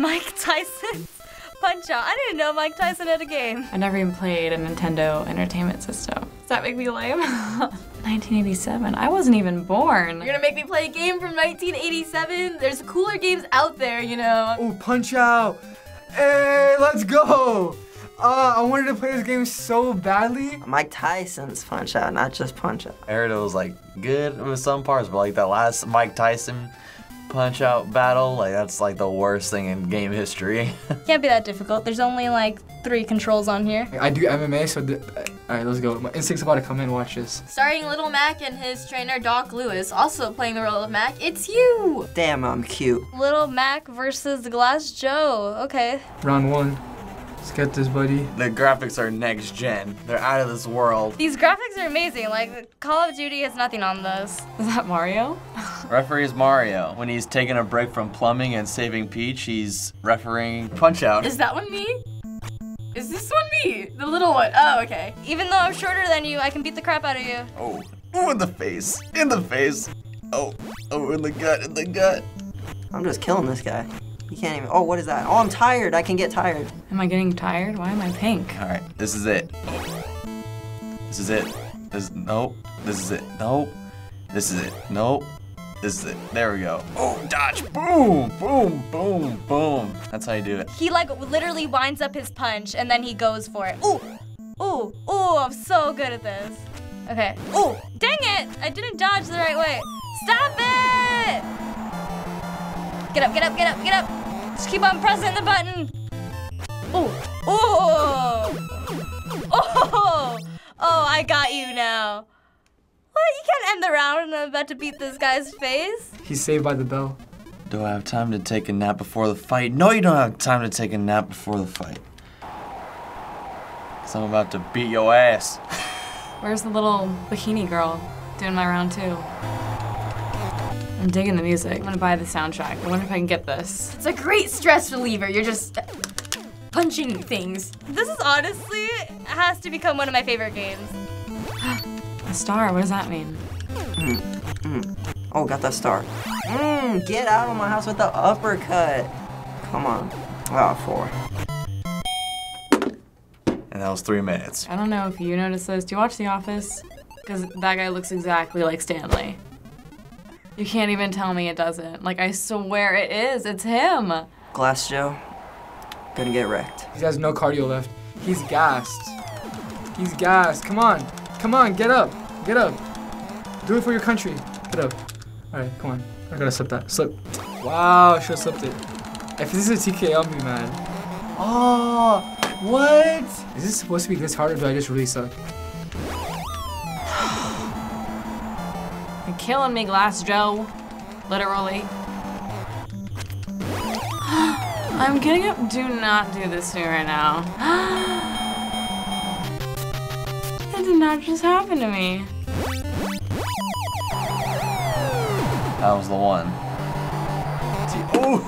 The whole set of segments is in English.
Mike Tyson's Punch Out. I didn't know Mike Tyson had a game. I never even played a Nintendo Entertainment System. Does that make me lame? 1987. I wasn't even born. You're gonna make me play a game from 1987? There's cooler games out there, you know. Oh, Punch Out! Hey, let's go! Uh, I wanted to play this game so badly. Mike Tyson's Punch Out, not just Punch Out. I heard it was like good with some parts, but like that last Mike Tyson punch out battle, like that's like the worst thing in game history. Can't be that difficult. There's only like three controls on here. I do MMA, so th- uh, all right, let's go. My instinct's about to come in. Watch this. Starring Little Mac and his trainer Doc Louis, also playing the role of Mac. It's you. Damn, I'm cute. Little Mac versus Glass Joe. Okay. Round one. Let's get this, buddy. the graphics are next gen. They're out of this world. These graphics are amazing. Like Call of Duty has nothing on this. Is that Mario? Referee is Mario. When he's taking a break from plumbing and saving Peach, he's refereeing Punch Out. Is that one me? Is this one me? The little one. Oh, okay. Even though I'm shorter than you, I can beat the crap out of you. Oh, oh, in the face, in the face. Oh, oh, in the gut, in the gut. I'm just killing this guy. You can't even. Oh, what is that? Oh, I'm tired. I can get tired. Am I getting tired? Why am I pink? All right, this is it. This is it. This nope. This is it. Nope. This is it. Nope. Is it. There we go. Oh, dodge. Boom, boom, boom, boom. That's how you do it. He like literally winds up his punch and then he goes for it. Ooh, ooh, ooh! I'm so good at this. Okay. Ooh, dang it! I didn't dodge the right way. Stop it! Get up, get up, get up, get up! Just keep on pressing the button. Ooh, ooh! Oh, oh! I got you now. What? You can't end the round and I'm about to beat this guy's face. He's saved by the bell. Do I have time to take a nap before the fight? No, you don't have time to take a nap before the fight. Cause I'm about to beat your ass. Where's the little bikini girl doing my round two? I'm digging the music. I'm gonna buy the soundtrack. I wonder if I can get this. It's a great stress reliever. You're just punching things. This is honestly has to become one of my favorite games. A star, what does that mean? Hmm. Oh, got that star. Mmm, get out of my house with the uppercut. Come on. Oh, four. And that was three minutes. I don't know if you noticed this. Do you watch The Office? Because that guy looks exactly like Stanley. You can't even tell me it doesn't. Like, I swear it is. It's him. Glass Joe. Gonna get wrecked. He has no cardio left. He's gassed. He's gassed. Come on. Come on, get up. Get up. Do it for your country. Get up. Alright, come on. I gotta slip that. Slip. Wow, should have slipped it. If this is a TK, I'll be mad. Oh, what? Is this supposed to be this hard or do I just really suck? You're killing me, Glass Joe. Literally. I'm getting up. Do not do this to me right now. that did not just happen to me. That was the one. See, oh,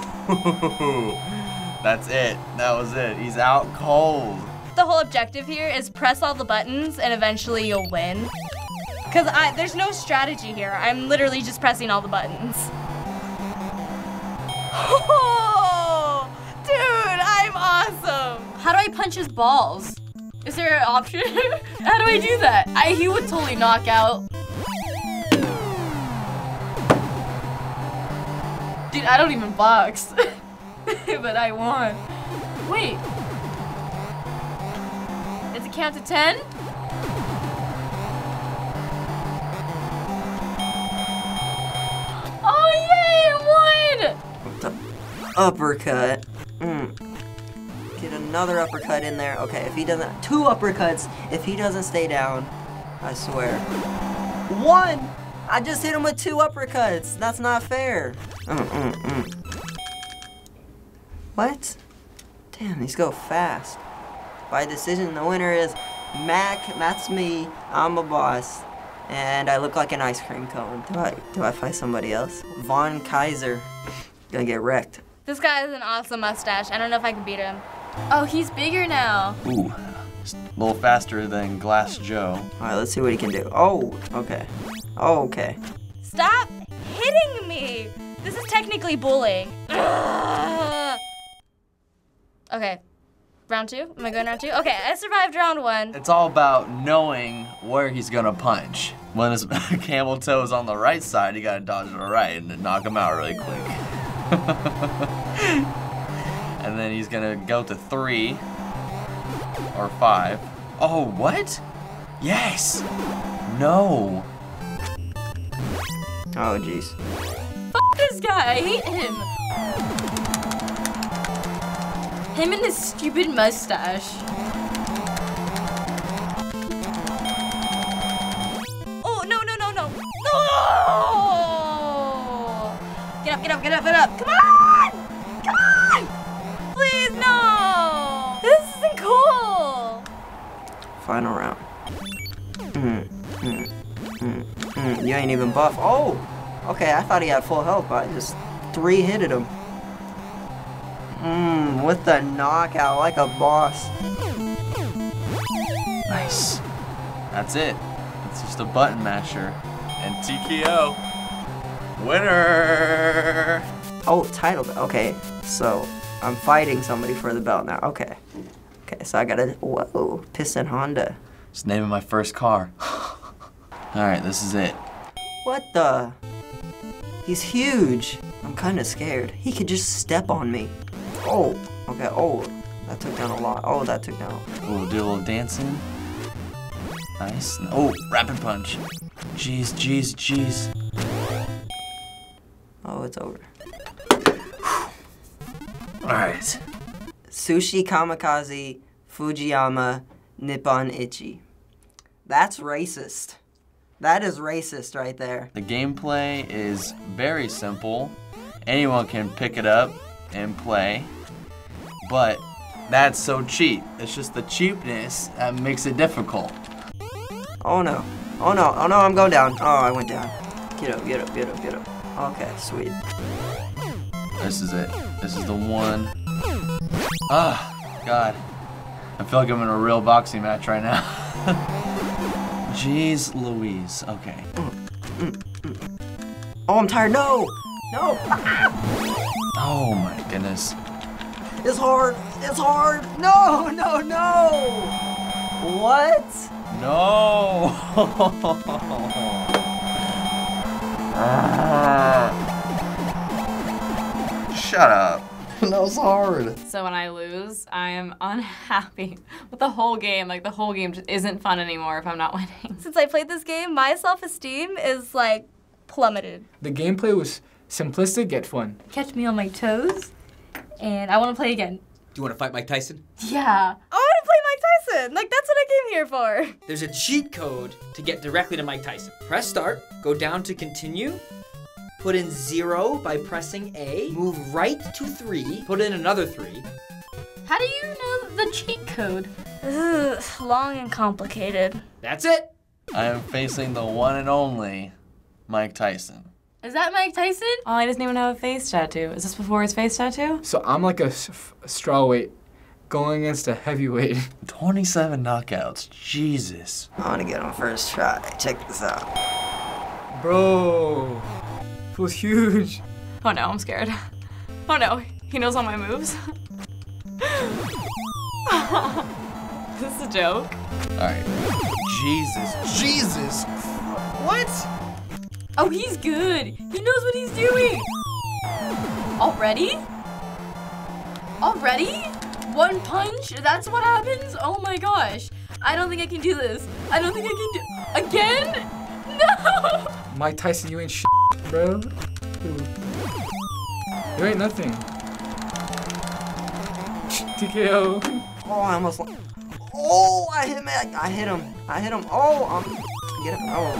that's it. That was it. He's out cold. The whole objective here is press all the buttons and eventually you'll win. Cause I there's no strategy here. I'm literally just pressing all the buttons. Oh, dude, I'm awesome. How do I punch his balls? Is there an option? How do I do that? I he would totally knock out. Dude, I don't even box. but I won. Wait. Does it count to 10? Oh yay, I won! The uppercut. Mm. Another uppercut in there. Okay, if he doesn't, two uppercuts. If he doesn't stay down, I swear. One. I just hit him with two uppercuts. That's not fair. Mm, mm, mm. What? Damn, these go fast. By decision, the winner is Mac. That's me. I'm a boss. And I look like an ice cream cone. Do I do I fight somebody else? Von Kaiser. Gonna get wrecked. This guy has an awesome mustache. I don't know if I can beat him. Oh, he's bigger now. Ooh, a little faster than Glass Joe. Alright, let's see what he can do. Oh, okay. Oh, okay. Stop hitting me! This is technically bullying. Ugh. Okay. Round two? Am I going round two? Okay, I survived round one. It's all about knowing where he's gonna punch. When his camel toe is on the right side, you gotta dodge to the right and knock him out really quick. and then he's gonna go to three or five. Oh, what? Yes. No. Oh, jeez. This guy, I hate him. Him and his stupid mustache. Oh, no, no, no, no. No! Get up, get up, get up, get up. Come on! Final round. Mm, mm, mm, mm. You ain't even buff. Oh! Okay, I thought he had full health, but I just three hitted him. Mmm, with the knockout like a boss. Nice. That's it. It's just a button masher. And TKO. Winner! Oh, title. Okay, so I'm fighting somebody for the belt now. Okay. Okay, so I gotta. Whoa, Piston Honda. Just naming my first car. Alright, this is it. What the? He's huge. I'm kind of scared. He could just step on me. Oh, okay. Oh, that took down a lot. Oh, that took down. Oh, do a little dancing. Nice. Oh, rapid punch. Jeez, jeez, jeez. Oh, it's over. Alright. Sushi Kamikaze Fujiyama Nippon Ichi. That's racist. That is racist right there. The gameplay is very simple. Anyone can pick it up and play. But that's so cheap. It's just the cheapness that makes it difficult. Oh no. Oh no. Oh no, I'm going down. Oh, I went down. Get up, get up, get up, get up. Okay, sweet. This is it. This is the one. Ah, God. I feel like I'm in a real boxing match right now. Jeez Louise. Okay. Oh, I'm tired. No! No! Oh my goodness. It's hard! It's hard! No! No! No! What? No! Shut up. That was hard. So when I lose, I am unhappy with the whole game. Like the whole game just isn't fun anymore if I'm not winning. Since I played this game, my self-esteem is like plummeted. The gameplay was simplistic yet fun. Catch me on my toes, and I want to play again. Do you want to fight Mike Tyson? Yeah. I want to play Mike Tyson. Like that's what I came here for. There's a cheat code to get directly to Mike Tyson. Press start, go down to continue, put in zero by pressing A, move right to three, put in another three. How do you know the cheat code? Ugh, long and complicated. That's it. I am facing the one and only Mike Tyson. Is that Mike Tyson? Oh, he doesn't even have a face tattoo. Is this before his face tattoo? So I'm like a straw weight going against a heavyweight. 27 knockouts. Jesus. I want to get him first try. Check this out. Bro, feels huge. Oh no, I'm scared. Oh no, he knows all my moves. this is a joke. Alright. Jesus. Jesus. What? Oh, he's good. He knows what he's doing. Already? Already? One punch? That's what happens? Oh my gosh. I don't think I can do this. I don't think I can do again. No. Mike Tyson, you ain't shit, bro. You ain't nothing. TKO. Oh, I almost. Oh, I hit him. I hit him. I hit him. Oh, um, get him. Oh.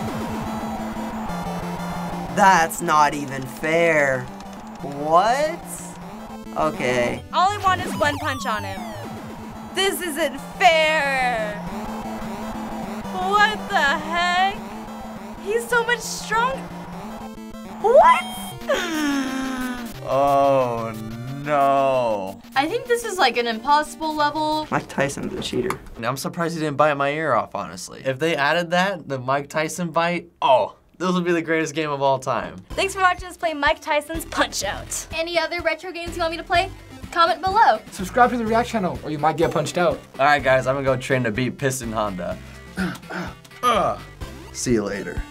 That's not even fair. What? Okay. All I want is one punch on him. This isn't fair. What the heck? He's so much strong. What? Oh no. I think this is like an impossible level. Mike Tyson's a cheater. I'm surprised he didn't bite my ear off, honestly. If they added that, the Mike Tyson bite, oh, this would be the greatest game of all time. Thanks for watching us play Mike Tyson's Punch Out. Any other retro games you want me to play? comment below. Subscribe to the React channel, or you might get punched out. All right, guys, I'm gonna go train to beat Piston Honda. See you later.